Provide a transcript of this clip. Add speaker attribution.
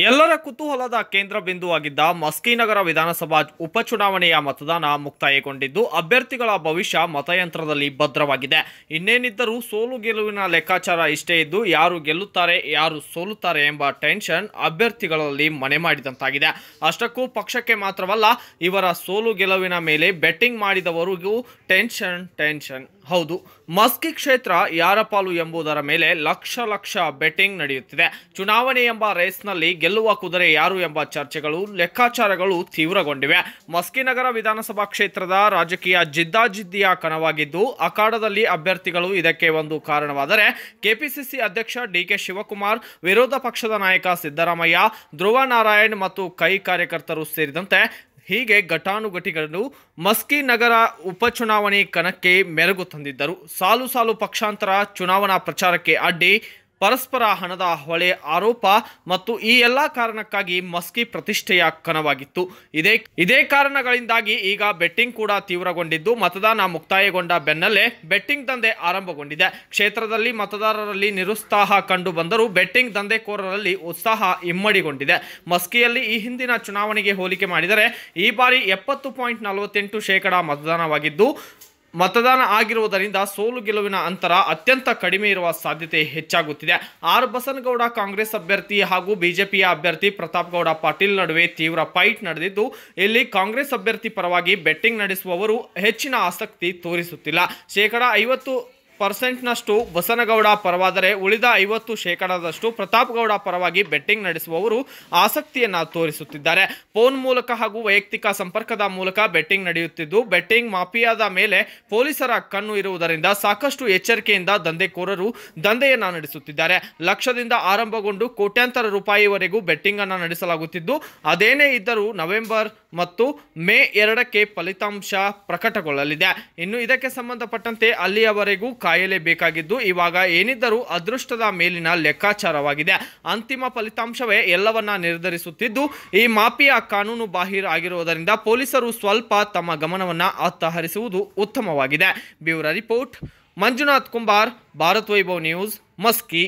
Speaker 1: ಎಲ್ಲರ ಕುತೂಹಲದ ಕೇಂದ್ರ ಬಿಂದುವಾಗಿದ್ದ ಮಸ್ಕಿನಗರ ವಿಧಾನಸಭಾ ಉಪಚುನಾವಣೆಯ ಮತದಾನ ಮುಕ್ತಾಯಗೊಂಡಿದ್ದು, ಅಭ್ಯರ್ಥಿಗಳ ಭವಿಷ್ಯ ಮತಯಂತ್ರದಲ್ಲಿ ಭದ್ರವಾಗಿದೆ. ಇನ್ನೇನಿದ್ದರೂ ಸೋಲು ಗೆಲುವಿನ ಲೆಕ್ಕಾಚಾರ ಇಷ್ಟೇ ಇದ್ದು, ಯಾರು ಗೆಲ್ಲುತ್ತಾರೆ, ಯಾರು ಸೋಲುತ್ತಾರೆ ಎಂಬ ಟೆನ್ಷನ್ ಅಭ್ಯರ್ಥಿಗಳಲ್ಲಿ ಮನೆ ಮಾಡಿದಂತಾಗಿದೆ. ಅಷ್ಟಕ್ಕೂ ಪಕ್ಷಕ್ಕೆ ಮಾತ್ರವಲ್ಲ, ಇವರ ಸೋಲು ಗೆಲುವಿನ ಮೇಲೆ ಬೆಟ್ಟಿಂಗ್ ಮಾಡಿದವರಿಗೂ ಟೆನ್ಷನ್ ಟೆನ್ಷನ್. ಹೌದು, ಮಸ್ಕಿ ಕ್ಷೇತ್ರ ಯಾರ ಪಾಲು ಎಂಬುದರ ಮೇಲೆ ಲಕ್ಷ ಲಕ್ಷ ಬೆಟ್ಟಿಂಗ್ ನಡೆಯುತ್ತಿದೆ. ಚುನಾವಣೆ ಎಂಬ ರೇಸ್ನಲ್ಲಿ ಗೆಲ್ಲುವ ಕುದುರೆ ಯಾರು ಎಂಬ ಚರ್ಚೆಗಳು, ಲೆಕ್ಕಾಚಾರಗಳು ತೀವ್ರಗೊಂಡಿವೆ. ಮಸ್ಕಿನಗರ ವಿಧಾನಸಭಾ ಕ್ಷೇತ್ರದ ರಾಜಕೀಯ ಜಿದ್ದಾಜಿದ್ದಿಯ ಕಣವಾಗಿದ್ದು, ಅಖಾಡದಲ್ಲಿ ಅಭ್ಯರ್ಥಿಗಳು ಇದಕ್ಕೆ ಒಂದು ಕಾರಣವಾದರೆ, ಕೆಪಿಸಿಸಿ ಅಧ್ಯಕ್ಷ ಡಿಕೆ ಶಿವಕುಮಾರ್, ವಿರೋಧ ಪಕ್ಷದ ನಾಯಕ ಸಿದ್ದರಾಮಯ್ಯ, ಧ್ರುವ ನಾರಾಯಣ್ ಮತ್ತು ಕೈ ಕಾರ್ಯಕರ್ತರು ಸೇರಿದಂತೆ ಹೀಗೆ ಘಟಾನುಘಟಿಗಳನ್ನು ಮಸ್ಕಿ ನಗರ ಉಪಚುನಾವಣೆ ಕಣಕ್ಕೆ ಮೆರುಗು ತಂದಿದ್ದರು. ಸಾಲು ಸಾಲು ಪಕ್ಷಾಂತರ ಚುನಾವಣಾ ಪ್ರಚಾರಕ್ಕೆ ಅಡ್ಡಿ ಪರಸ್ಪರ ಹಣದ ಹೊಳೆ ಆರೋಪ ಮತ್ತು ಈ ಎಲ್ಲ ಕಾರಣಕ್ಕಾಗಿ ಮಸ್ಕಿ ಪ್ರತಿಷ್ಠೆಯ ಕನವಾಗಿತ್ತು. ಇದೇ ಇದೇ ಕಾರಣಗಳಿಂದಾಗಿ ಈಗ ಬೆಟ್ಟಿಂಗ್ ಕೂಡ ತೀವ್ರಗೊಂಡಿದ್ದು, ಮತದಾನ ಮುಕ್ತಾಯಗೊಂಡ ಬೆನ್ನಲ್ಲೇ ಬೆಟ್ಟಿಂಗ್ ದಂಧೆ ಆರಂಭಗೊಂಡಿದೆ. ಕ್ಷೇತ್ರದಲ್ಲಿ ಮತದಾರರಲ್ಲಿ ನಿರುತ್ಸಾಹ ಕಂಡು ಬಂದರೂ ಬೆಟ್ಟಿಂಗ್ ದಂಧೆಕೋರರಲ್ಲಿ ಉತ್ಸಾಹ ಇಮ್ಮಡಿಗೊಂಡಿದೆ. ಮಸ್ಕಿಯಲ್ಲಿ ಈ ಹಿಂದಿನ ಚುನಾವಣೆಗೆ ಹೋಲಿಕೆ ಮಾಡಿದರೆ ಈ ಬಾರಿ ಎಪ್ಪತ್ತು ಪಾಯಿಂಟ್ ನಲವತ್ತೆಂಟು ಶೇಕಡಾ ಮತದಾನವಾಗಿದ್ದು ಮತದಾನ ಆಗಿರುವುದರಿಂದ ಸೋಲು ಗೆಲುವಿನ ಅಂತರ ಅತ್ಯಂತ ಕಡಿಮೆ ಇರುವ ಸಾಧ್ಯತೆ ಹೆಚ್ಚಾಗುತ್ತಿದೆ. ಆರ್. ಬಸನಗೌಡ ಕಾಂಗ್ರೆಸ್ ಅಭ್ಯರ್ಥಿ ಹಾಗೂ ಬಿಜೆಪಿಯ ಅಭ್ಯರ್ಥಿ ಪ್ರತಾಪ್ ಗೌಡ ಪಾಟೀಲ್ ನಡುವೆ ತೀವ್ರ ಫೈಟ್ ನಡೆದಿದ್ದು, ಇಲ್ಲಿ ಕಾಂಗ್ರೆಸ್ ಅಭ್ಯರ್ಥಿ ಪರವಾಗಿ ಬೆಟ್ಟಿಂಗ್ ನಡೆಸುವವರು ಹೆಚ್ಚಿನ ಆಸಕ್ತಿ ತೋರಿಸುತ್ತಿಲ್ಲ. ಶೇಕಡಾ ಐವತ್ತು ಪರ್ಸೆಂಟ್ನಷ್ಟು ಬಸನಗೌಡ ಪರವಾದರೆ ಉಳಿದ ಐವತ್ತು ಶೇಕಡದಷ್ಟು ಪ್ರತಾಪ್ ಗೌಡ ಪರವಾಗಿ ಬೆಟ್ಟಿಂಗ್ ನಡೆಸುವವರು ಆಸಕ್ತಿಯನ್ನು ತೋರಿಸುತ್ತಿದ್ದಾರೆ. ಫೋನ್ ಮೂಲಕ ಹಾಗೂ ವೈಯಕ್ತಿಕ ಸಂಪರ್ಕದ ಮೂಲಕ ಬೆಟ್ಟಿಂಗ್ ನಡೆಯುತ್ತಿದ್ದು, ಬೆಟ್ಟಿಂಗ್ ಮಾಫಿಯಾದ ಮೇಲೆ ಪೊಲೀಸರ ಕಣ್ಣು ಇರುವುದರಿಂದ ಸಾಕಷ್ಟು ಎಚ್ಚರಿಕೆಯಿಂದ ದಂಧೆಕೋರರು ದಂಧೆಯನ್ನು ನಡೆಸುತ್ತಿದ್ದಾರೆ. ಲಕ್ಷದಿಂದ ಆರಂಭಗೊಂಡು ಕೋಟ್ಯಾಂತರ ರೂಪಾಯಿವರೆಗೂ ಬೆಟ್ಟಿಂಗ್ ಅನ್ನು ನಡೆಸಲಾಗುತ್ತಿದ್ದು, ಅದೇನೇ ಇದ್ದರೂ ನವೆಂಬರ್ ಮತ್ತು ಮೇ ಎರಡಕ್ಕೆ ಫಲಿತಾಂಶ ಪ್ರಕಟಗೊಳ್ಳಲಿದೆ. ಇನ್ನು ಇದಕ್ಕೆ ಸಂಬಂಧಪಟ್ಟಂತೆ ಅಲ್ಲಿಯವರೆಗೂ ಕಾಯಲೇಬೇಕಾಗಿದ್ದು ಇವಾಗ ಏನಿದ್ದರೂ ಅದೃಷ್ಟದ ಮೇಲಿನ ಲೆಕ್ಕಾಚಾರವಾಗಿದೆ. ಅಂತಿಮ ಫಲಿತಾಂಶವೇ ಎಲ್ಲವನ್ನ ನಿರ್ಧರಿಸುತ್ತಿದ್ದು, ಈ ಮಾಫಿಯಾ ಕಾನೂನು ಬಾಹಿರ ಆಗಿರುವುದರಿಂದ ಪೊಲೀಸರು ಸ್ವಲ್ಪ ತಮ್ಮ ಗಮನವನ್ನು ಅತ್ತ ಹರಿಸುವುದು ಉತ್ತಮವಾಗಿದೆ. Bureau report, Manjunath Kumbar, Bharat Vaibhav news, Maski.